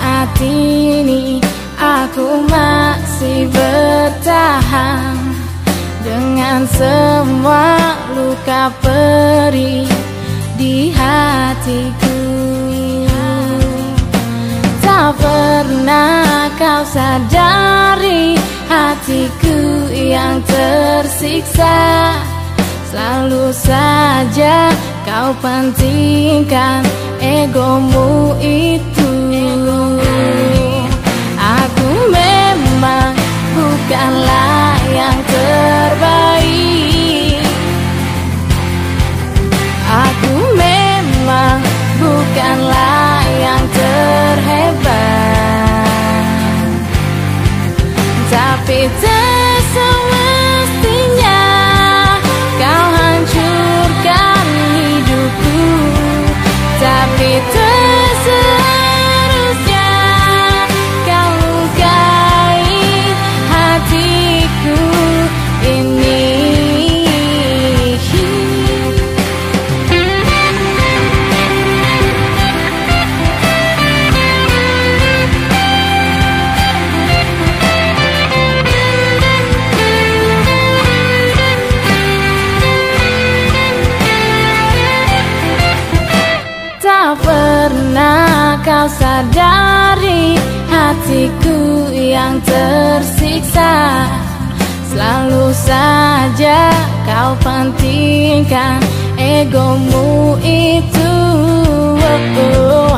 hati ini aku masih bertahan Dengan semua luka perih di hatiku. Tak pernah kau sadari hatiku yang tersiksa. Selalu saja kau pentingkan egomu itu bukanlah yang terbaik. Aku memang bukanlah yang terhebat. Tapi kau sadari hatiku yang tersiksa Selalu saja kau pentingkan egomu itu oh, oh.